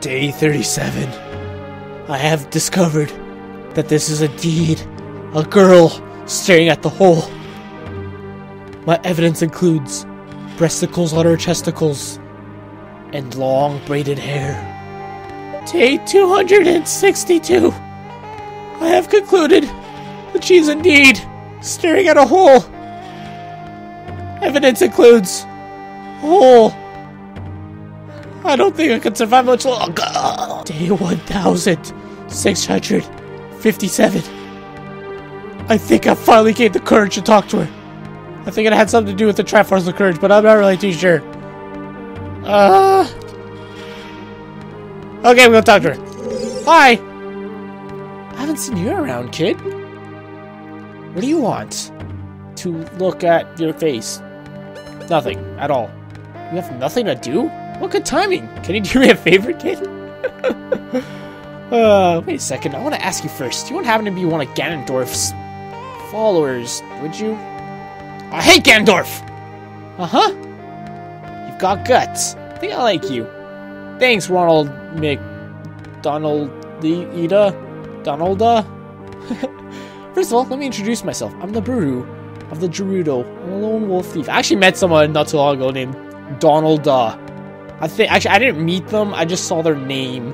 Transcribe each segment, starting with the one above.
Day 37. I have discovered that this is indeed a girl staring at the hole. My evidence includes breasticles on her chesticles and long braided hair. Day 262. I have concluded that she is indeed staring at a hole. Evidence includes hole. I don't think I can survive much longer. Day 1657. I think I finally gained the courage to talk to her. I think it had something to do with the Triforce of Courage, but I'm not really too sure. Uh. Okay, gonna talk to her. Hi! I haven't seen you around, kid. What do you want? To look at your face. Nothing at all. You have nothing to do? What good timing. Can you do me a favor, kid? uh, wait a second. I want to ask you first. You won't happen to be one of Ganondorf's followers, would you? I hate Ganondorf! Uh-huh. You've got guts. I think I like you. Thanks, Ronald McDonald Ida? Donalda? First of all, let me introduce myself. I'm Nabooru of the Gerudo. I'm a lone wolf thief. I actually met someone not too long ago named Donald Duh. I think actually I didn't meet them. I just saw their name,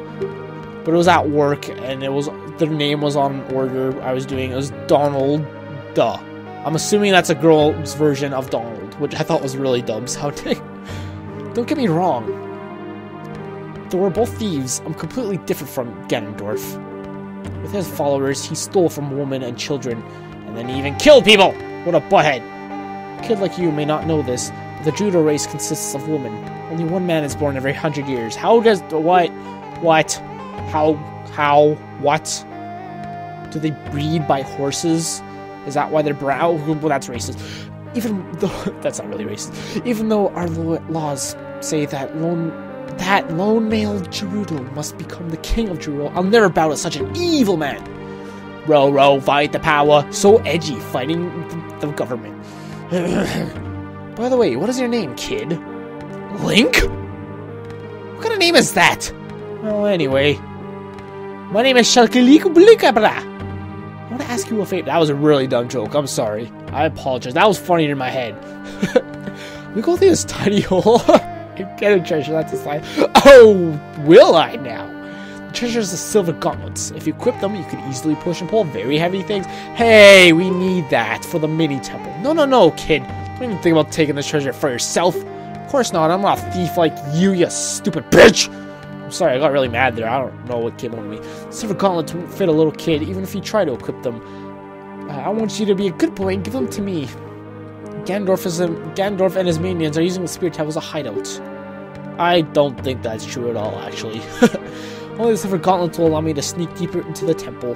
but it was at work, and it was their name was on order I was doing. It was Donald Duh. I'm assuming that's a girl's version of Donald, which I thought was really dumb sounding. Don't get me wrong. Though we're both thieves, I'm completely different from Ganondorf. With his followers, he stole from women and children, and then he even killed people! What a butthead! A kid like you may not know this, but the Gerudo race consists of women. Only one man is born every hundred years. How does what? What? How? How? What? Do they breed by horses? Is that why they're brown? Well, that's racist. Even though that's not really racist. Even though our laws say that lone that lone male Gerudo must become the king of Gerudo, I'll never bow to such an evil man. Row, row, fight the power. So edgy, fighting the, the government. By the way, what is your name, kid? Link? What kind of name is that? Well, anyway. My name is Shalkalikublikabra. I want to ask you a favor. That was a really dumb joke. I'm sorry. I apologize. That was funny in my head. we go through this tiny hole get a treasure. That's a slide. Oh, will I now? The treasure is the silver gauntlets. If you equip them, you can easily push and pull very heavy things. Hey, we need that for the mini temple. No, no, no, kid. Don't even think about taking this treasure for yourself. Of course not. I'm not a thief like you, you stupid bitch. I'm sorry, I got really mad there. I don't know what came over me. Silver gauntlets won't fit a little kid, even if you try to equip them. Uh, I want you to be a good boy and give them to me. Gandorf, is a, Gandorf and his minions are using the spirit temple as a hideout. I don't think that's true at all, actually. Only the silver gauntlets will allow me to sneak deeper into the temple.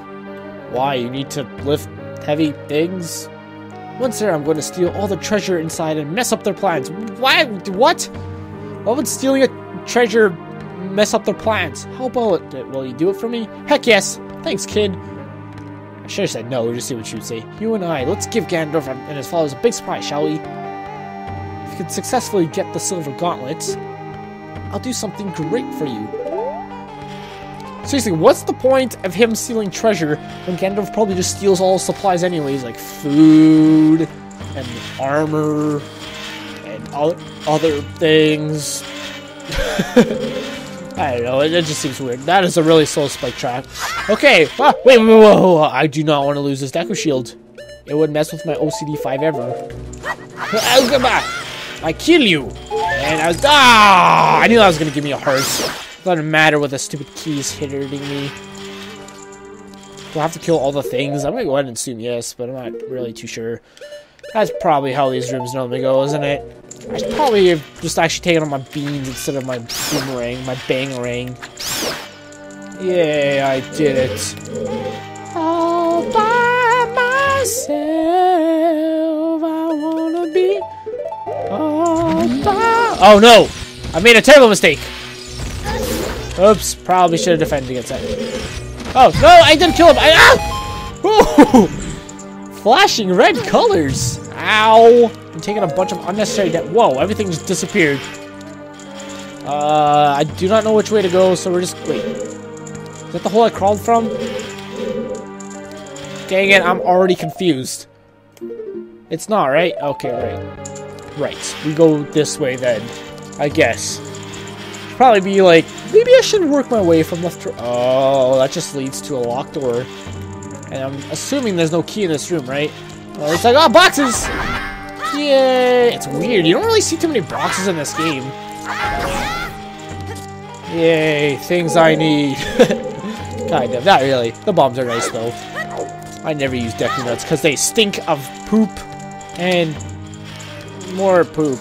Why? You need to lift heavy things? Once there, I'm going to steal all the treasure inside and mess up their plans. Why? What? Why would stealing a treasure mess up their plans? How about it? Will you do it for me? Heck yes! Thanks, kid. I should have said no, just see what you'd say. You and I, let's give Gandalf and his followers a big surprise, shall we? If you can successfully get the silver gauntlets, I'll do something great for you. Seriously, what's the point of him stealing treasure when Gandalf probably just steals all supplies anyways, like food and armor and other things? I don't know, it, it, just seems weird. That is a really slow spike track. Okay, ah, wait, whoa, whoa, whoa, I do not want to lose this Deku Shield. It would mess with my OCD 5 ever. Oh! I kill you! And I was- Ah! I knew that was gonna give me a heart. Doesn't matter what the stupid Keese hitting me. Do I have to kill all the things? I'm gonna go ahead and assume yes, but I'm not really too sure. That's probably how these rooms normally go, isn't it? I should probably have just actually taken on my beans instead of my boomerang, my bangerang. Yeah, I did it. All by myself, I wanna be all by... Oh no! I made a terrible mistake! Oops, probably should have defended against that. Oh, no, I didn't kill him! I, ah! Ooh! Flashing red colors! Ow! I'm taking a bunch of unnecessary debt. Whoa, everything just disappeared. Uh, I do not know which way to go, so we're just... Wait. Is that the hole I crawled from? Dang it, I'm already confused. It's not, right? Okay, right. Right. We go this way then. I guess. Probably be like, maybe I should work my way from left to... Oh, that just leads to a locked door. And I'm assuming there's no key in this room, right? Well, it's like, oh, boxes! Yay! It's weird. You don't really see too many boxes in this game. Yay, things I need. kind of, not really. The bombs are nice though. I never use Deku Nuts because they stink of poop and more poop.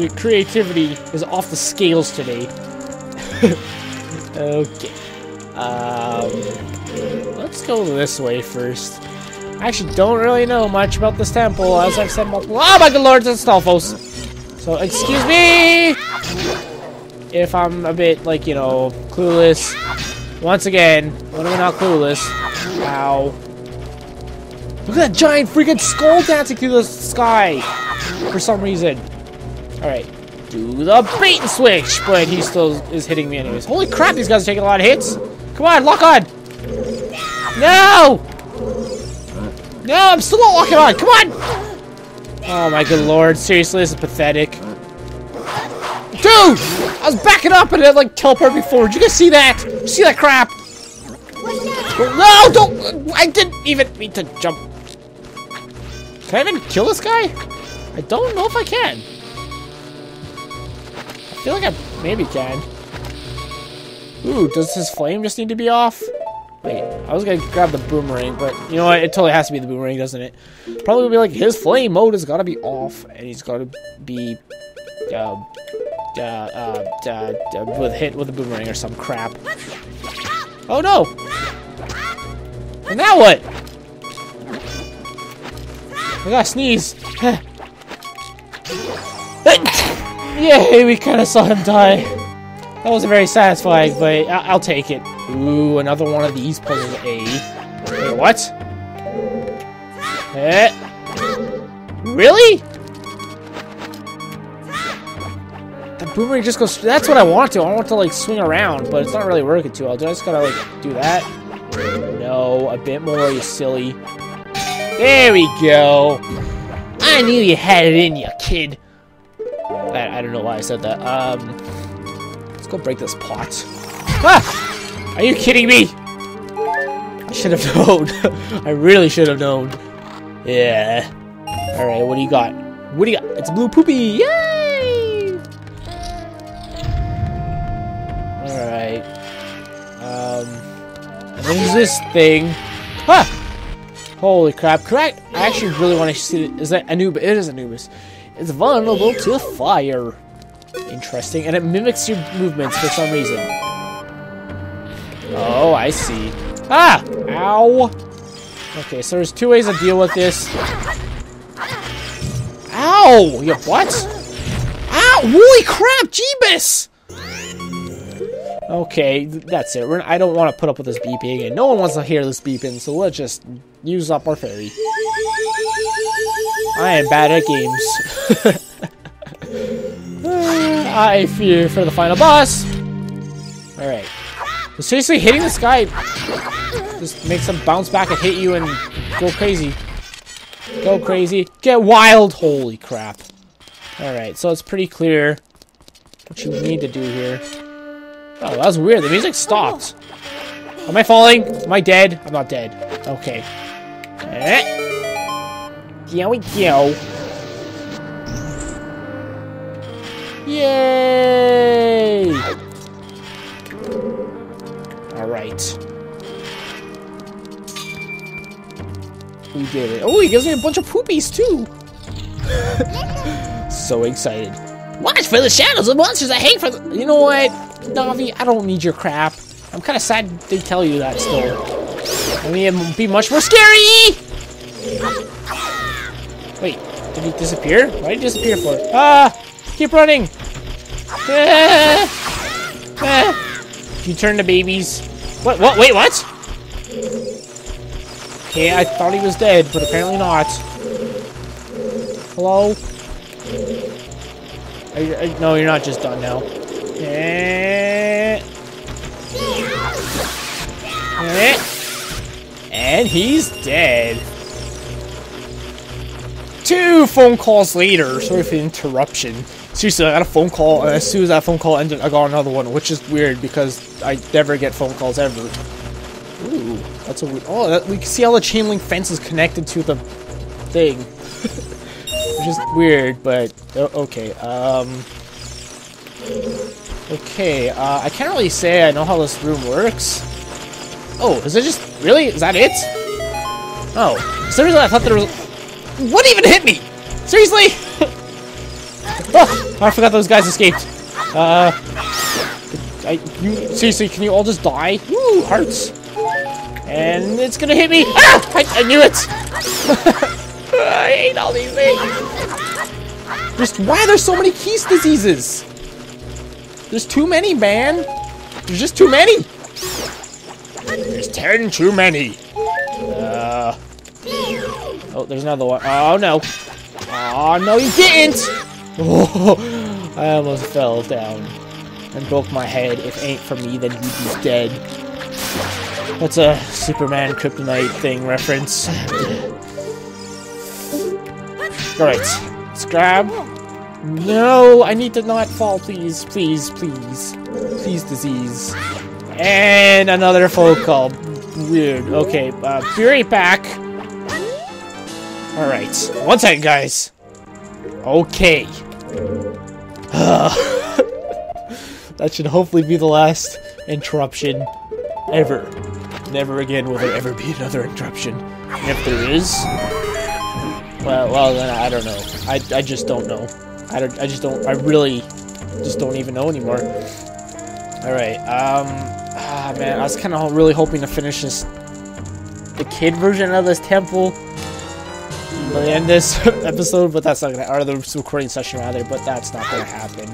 The creativity is off the scales today. okay. Um, let's go this way first. I actually don't really know much about this temple, as I've said multiple- Oh my good lord, it's Stalfos! So, excuse me! If I'm a bit, like, you know, clueless. Once again, when am I'm not clueless. Ow. Look at that giant freaking skull dancing through the sky! For some reason. Alright. Do the bait and switch! But he still is hitting me anyways. Holy crap, these guys are taking a lot of hits! Come on, lock on! No! No, I'm still not locking on! Come on! Oh my good lord, seriously, this is pathetic. Dude! I was backing up and it like teleported before. Did you guys see that? See that crap? No, don't! I didn't even mean to jump. Can I even kill this guy? I don't know if I can. I feel like I maybe can. Ooh, does his flame just need to be off? Wait, I was gonna grab the boomerang, but you know what? It totally has to be the boomerang, doesn't it? Probably gonna be like his flame mode has gotta be off, and he's gotta be, uh, uh, uh, uh with hit with a boomerang or some crap. Oh no! And now what? I gotta sneeze. Yay, we kind of saw him die. That wasn't very satisfying, but I will take it. Ooh, another one of these puzzles. A. Wait, what? Eh. Really? The boomerang just goes. That's what I want to. I want to like swing around, but it's not really working too well. Do I just gotta like do that? No, a bit more, you silly. There we go. I knew you had it in you, kid. I, I don't know why I said that. Um, let's go break this pot. Ah! Are you kidding me? I should have known. I really should have known. Yeah. Alright, what do you got? What do you got? It's blue poopy! Yay! Alright. Um, what is this thing? Ah! Holy crap. Correct. I actually really want to see. Is that Anubis? It is Anubis. It's vulnerable to fire. Interesting. And it mimics your movements for some reason. Oh, I see. Ah! Ow! Okay, so there's two ways to deal with this. Ow! Yeah, what? Ow! Holy crap! Jeebus! Okay, that's it. We're, I don't want to put up with this beeping, and no one wants to hear this beeping, so let's just use up our fairy. I am bad at games. I fear for the final boss. Alright. Seriously, hitting this guy just makes him bounce back and hit you and go crazy. Go crazy. Get wild. Holy crap. Alright, so it's pretty clear what you need to do here. Oh, that was weird. The music stopped. Am I falling? Am I dead? I'm not dead. Okay. Here we go. Yay! Alright. We did it. Oh, he gives me a bunch of poopies, too! so excited. Watch for the shadows of monsters I hate for You know what, Navi? I don't need your crap. I'm kind of sad they tell you that still. I mean, it'd be much more scary! Wait, did he disappear? Why did he disappear for? Ah! Keep running! Ah, ah. You turn to babies. What? What? Wait, what? Okay, I thought he was dead, but apparently not. Hello? No, you're not just done now. Eh. Eh. And he's dead. Two phone calls later. Sorry for the interruption. Seriously, I got a phone call, and as soon as that phone call ended, I got another one, which is weird because I never get phone calls ever. Ooh, that's a weird. Oh, that, we can see how the chain link fence is connected to the thing, which is weird, but okay. Um, okay, uh, I can't really say I know how this room works. Oh, is it just really? Is that it? Oh, seriously, I thought there was. What even hit me? Seriously? oh, I forgot those guys escaped. Uh, I, you, seriously, can you all just die? Woo, hearts. And it's gonna hit me. Ah! I, I knew it. I hate all these things. Just why are there so many Keese diseases? There's too many, man. There's just too many. There's ten too many. Uh. Oh, there's another one. Oh no. Oh no, you didn't. Oh, I almost fell down and broke my head. If ain't for me, then he'd be dead. That's a Superman Kryptonite thing reference. Alright, let's grab. No, I need to not fall, please, please, please. Please, disease. And another phone call. Weird. Okay, uh, right back. Alright, one second, guys. Okay. that should hopefully be the last interruption ever. Never again will there ever be another interruption. And if there is, well, well then I don't know. I, I just don't know. I don't. I just don't. I really just don't even know anymore. All right. Um. Ah, man. I was kind of really hoping to finish this, the kid version of this temple by the end this episode, but that's not gonna. Or the recording session rather, but that's not gonna happen.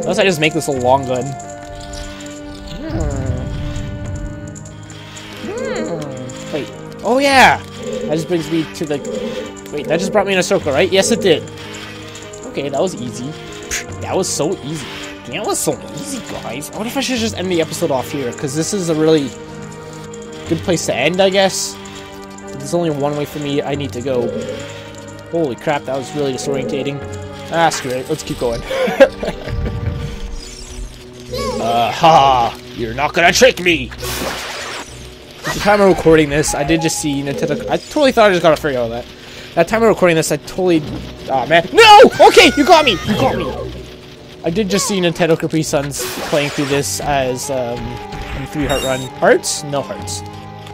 Unless I just make this a long gun. Hmm. Wait. Oh, yeah! That just brings me to the... Wait, that just brought me in a circle, right? Yes, it did. Okay, that was easy. That was so easy. That was so easy, guys. I wonder if I should just end the episode off here, because this is a really good place to end, I guess. There's only one way for me. I need to go. Holy crap, that was really disorientating. Ah, screw it. Let's keep going. uh, ha! You're not gonna trick me! At the time of recording this, I did just see Nintendo. I totally thought I just got a figure out of that. That time of recording this, I totally. Oh man. No! Okay, you got me! You got me! I did just see Nintendo Capri Suns playing through this as um, in three heart run. Hearts? No hearts.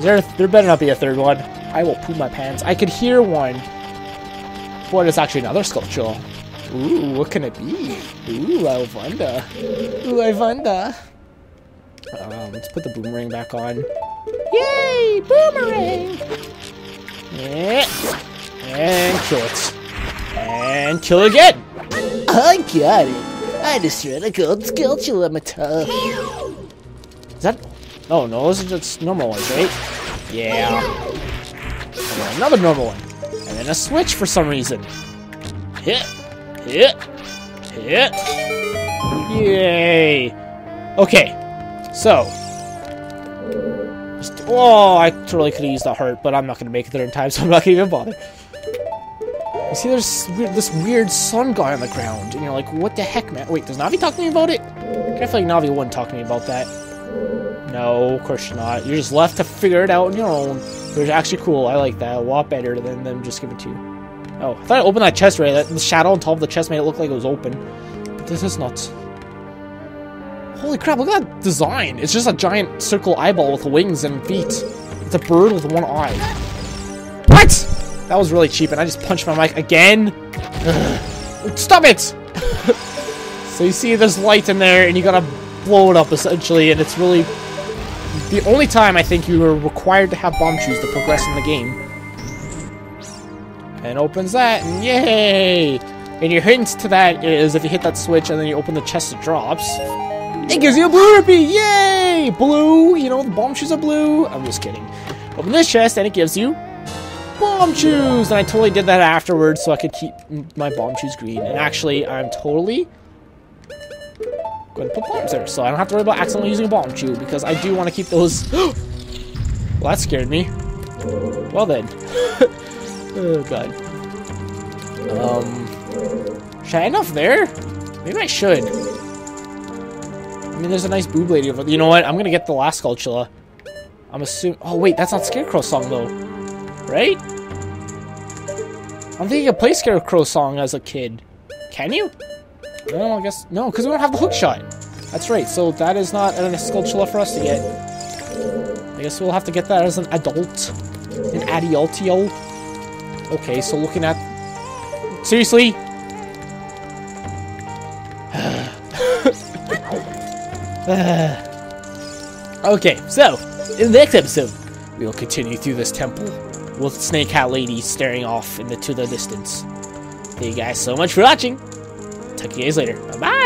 There, there better not be a third one. I will poop my pants. I could hear one. What is actually another Skulltula? Ooh, what can it be? Ooh, I wonder. Ooh, I wonder. Um, let's put the boomerang back on. Yay! Boomerang! Yeah. And kill it. And kill it again! I got it! I destroyed a gold sculpture limiter. Is that... Oh, no, those are just normal ones, right? Yeah. And another normal one. And then a switch for some reason. Hit. Hit. Hit. Yay. Okay. So, just, oh, I totally could have used that heart, but I'm not going to make it there in time, so I'm not going to even bother. You see, there's this weird sun guy on the ground, and you're like, what the heck, man? Wait, does Navi talk to me about it? I feel like Navi wouldn't talk to me about that. No, of course not. You're just left to figure it out on your own. Which is actually cool. I like that a lot better than them just giving it to you. Oh, I thought I opened that chest right. That, the shadow on top of the chest made it look like it was open. But this is not. Holy crap, look at that design. It's just a giant circle eyeball with wings and feet. It's a bird with one eye. What? That was really cheap, and I just punched my mic again. Ugh. Stop it! so you see there's light in there, and you gotta blow it up, essentially, and it's really... The only time I think you were required to have Bombchus to progress in the game. And opens that, and yay! And your hint to that is if you hit that switch and then you open the chest, it drops. It gives you a blue rupee! Yay! Blue! You know, the Bombchus are blue. I'm just kidding. Open this chest and it gives you Bombchus! And I totally did that afterwards so I could keep my Bombchus green. And actually, I'm totally to put bombs there. So I don't have to worry about accidentally using a Bombchu because I do want to keep those... well, that scared me. Well then. oh, God. Um, should I end off there? Maybe I should. I mean, there's a nice boob lady over there. You know what? I'm to get the last Skulltula. I'm assuming... Oh, wait. That's not Scarecrow song, though. Right? I don't think you can play Scarecrow song as a kid. Can you? No, I guess... No, because we don't have the hook shot. That's right. So that is not an Skulltula for us to get. I guess we'll have to get that as an adult. An adioltio. Okay, so looking at... Seriously? okay, so, in the next episode, we will continue through this temple with Snake Hat Lady staring off into the to the distance. Thank you guys so much for watching. Talk to you guys later. Bye-bye!